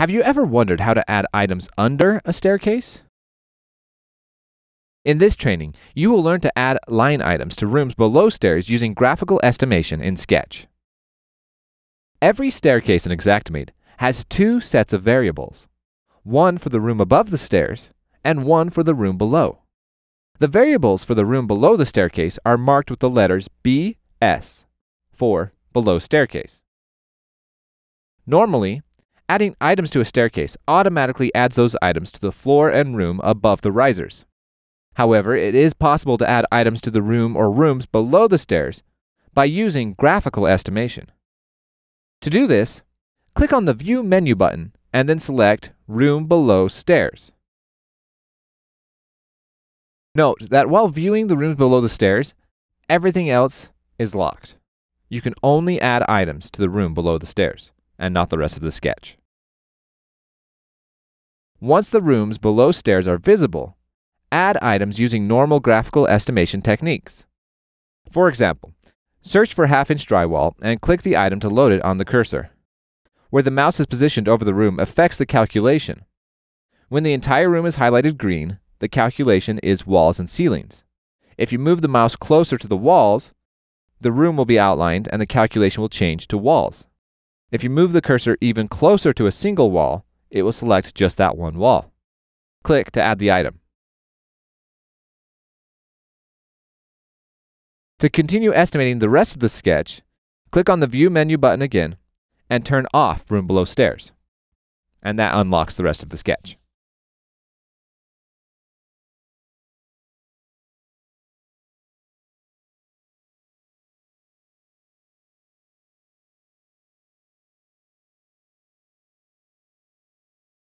Have you ever wondered how to add items under a staircase? In this training, you will learn to add line items to rooms below stairs using graphical estimation in Sketch. Every staircase in Xactimate has two sets of variables, one for the room above the stairs and one for the room below. The variables for the room below the staircase are marked with the letters B, S for below staircase. Normally, adding items to a staircase automatically adds those items to the floor and room above the risers. However, it is possible to add items to the room or rooms below the stairs by using graphical estimation. To do this, click on the View menu button and then select Room Below Stairs. Note that while viewing the rooms below the stairs, everything else is locked. You can only add items to the room below the stairs and not the rest of the sketch. Once the rooms below stairs are visible, add items using normal graphical estimation techniques. For example, search for half-inch drywall and click the item to load it on the cursor. Where the mouse is positioned over the room affects the calculation. When the entire room is highlighted green, the calculation is walls and ceilings. If you move the mouse closer to the walls, the room will be outlined and the calculation will change to walls. If you move the cursor even closer to a single wall, it will select just that one wall. Click to add the item. To continue estimating the rest of the sketch, click on the View menu button again and turn off Room Below Stairs. And that unlocks the rest of the sketch.